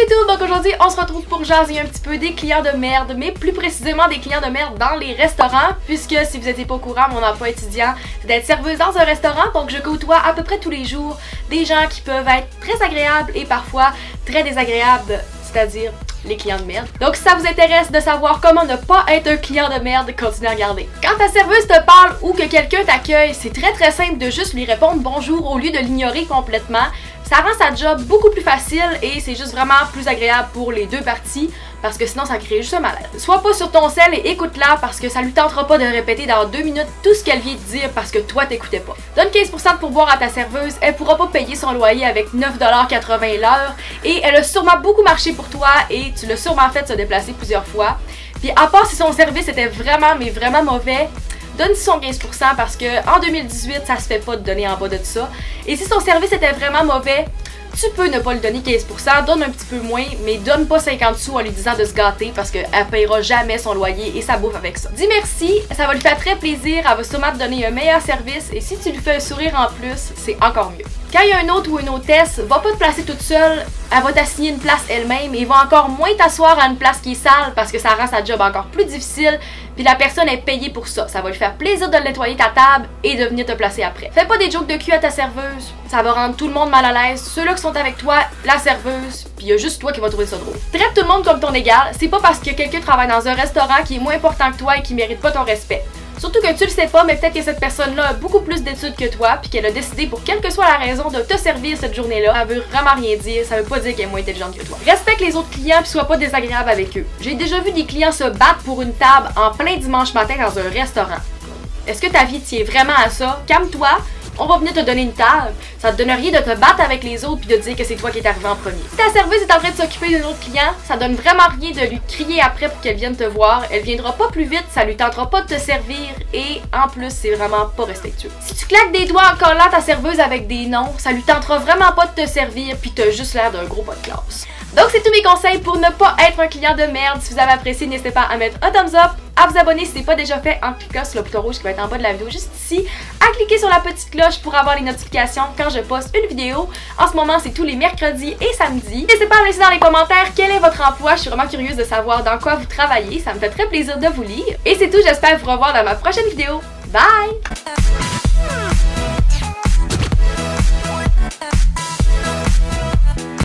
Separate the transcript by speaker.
Speaker 1: YouTube! Donc aujourd'hui, on se retrouve pour jaser un petit peu des clients de merde, mais plus précisément des clients de merde dans les restaurants, puisque si vous n'étiez pas au courant, mon emploi étudiant, c'est d'être serveuse dans un restaurant, donc je côtoie à peu près tous les jours des gens qui peuvent être très agréables et parfois très désagréables, c'est-à-dire les clients de merde. Donc si ça vous intéresse de savoir comment ne pas être un client de merde, continuez à regarder. Quand ta serveuse te parle ou que quelqu'un t'accueille, c'est très très simple de juste lui répondre bonjour au lieu de l'ignorer complètement. Ça rend sa job beaucoup plus facile et c'est juste vraiment plus agréable pour les deux parties parce que sinon ça crée juste un malaise. Sois pas sur ton sel et écoute-la parce que ça lui tentera pas de répéter dans deux minutes tout ce qu'elle vient de dire parce que toi t'écoutais pas. Donne 15% de pourboire à ta serveuse, elle pourra pas payer son loyer avec 9,80$ l'heure et elle a sûrement beaucoup marché pour toi et tu l'as sûrement fait se déplacer plusieurs fois. Puis à part si son service était vraiment mais vraiment mauvais, donne son 15% parce que en 2018, ça se fait pas de donner en bas de ça. Et si son service était vraiment mauvais, tu peux ne pas lui donner 15%, donne un petit peu moins, mais donne pas 50 sous en lui disant de se gâter parce qu'elle payera jamais son loyer et sa bouffe avec ça. Dis merci, ça va lui faire très plaisir, elle va sûrement te donner un meilleur service et si tu lui fais un sourire en plus, c'est encore mieux. Quand il y a un autre ou une hôtesse, va pas te placer toute seule, elle va t'assigner une place elle-même et va encore moins t'asseoir à une place qui est sale parce que ça rend sa job encore plus difficile puis la personne est payée pour ça. Ça va lui faire plaisir de nettoyer ta table et de venir te placer après. Fais pas des jokes de cul à ta serveuse, ça va rendre tout le monde mal à l'aise. Ceux-là qui sont avec toi, la serveuse, puis il y a juste toi qui va trouver ça drôle. Traite tout le monde comme ton égal, c'est pas parce que quelqu'un travaille dans un restaurant qui est moins important que toi et qui mérite pas ton respect. Surtout que tu le sais pas, mais peut-être que cette personne-là a beaucoup plus d'études que toi, puis qu'elle a décidé pour quelle que soit la raison de te servir cette journée-là. Ça veut vraiment rien dire, ça veut pas dire qu'elle est moins intelligente que toi. Respecte les autres clients puis sois pas désagréable avec eux. J'ai déjà vu des clients se battre pour une table en plein dimanche matin dans un restaurant. Est-ce que ta vie tient vraiment à ça? Calme-toi, on va venir te donner une table. Ça te donne rien de te battre avec les autres puis de dire que c'est toi qui es arrivé en premier. Si ta serveuse est en train de s'occuper d'un autre client, ça donne vraiment rien de lui crier après pour qu'elle vienne te voir. Elle viendra pas plus vite, ça lui tentera pas de te servir et en plus, c'est vraiment pas respectueux. Si tu claques des doigts encore là ta serveuse avec des noms, ça lui tentera vraiment pas de te servir puis t'as juste l'air d'un gros pas de classe. Donc c'est tous mes conseils pour ne pas être un client de merde. Si vous avez apprécié, n'hésitez pas à mettre un thumbs up, à vous abonner si ce n'est pas déjà fait en cliquant sur le bouton rouge qui va être en bas de la vidéo juste ici, à cliquer sur la petite cloche pour avoir les notifications quand je poste une vidéo. En ce moment, c'est tous les mercredis et samedis. N'hésitez pas à me laisser dans les commentaires quel est votre emploi. Je suis vraiment curieuse de savoir dans quoi vous travaillez. Ça me fait très plaisir de vous lire. Et c'est tout, j'espère vous revoir dans ma prochaine vidéo. Bye!